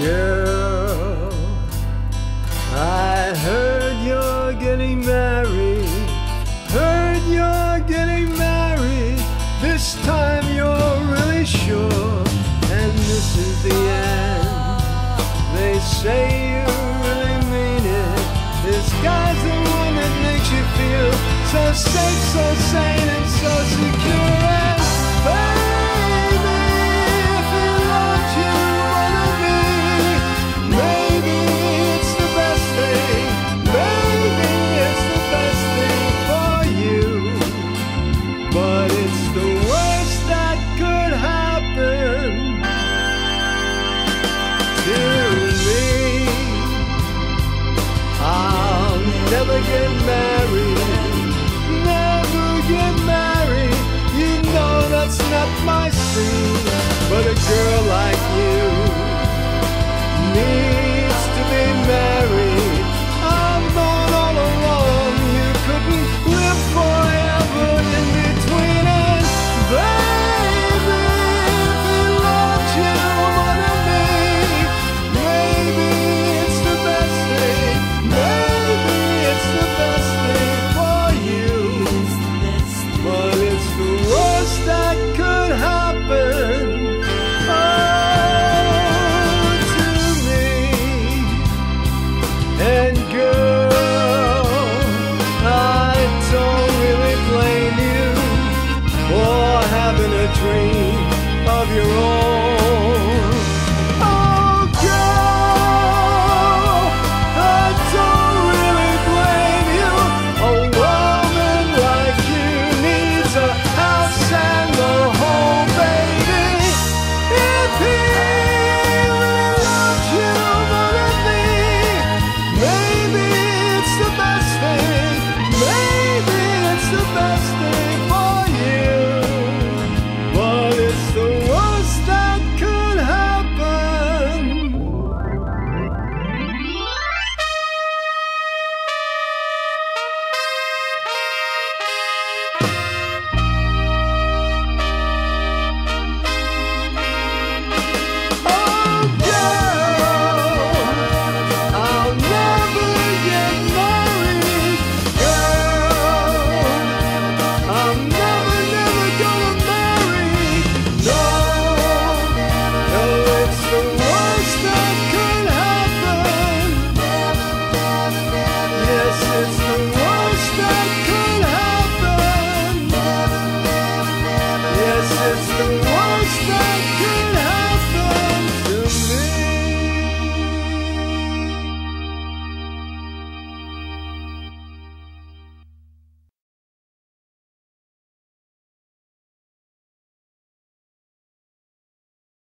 Girl, I heard you're getting married. Heard you're getting married. This time you're really sure. And this is the end. They say you really mean it. This guy's the one that makes you feel so safe, so sane, never get married, never get married. You know that's not my scene. But a girl like you And girl, I don't really blame you for having a dream of your own. Maybe it's the best.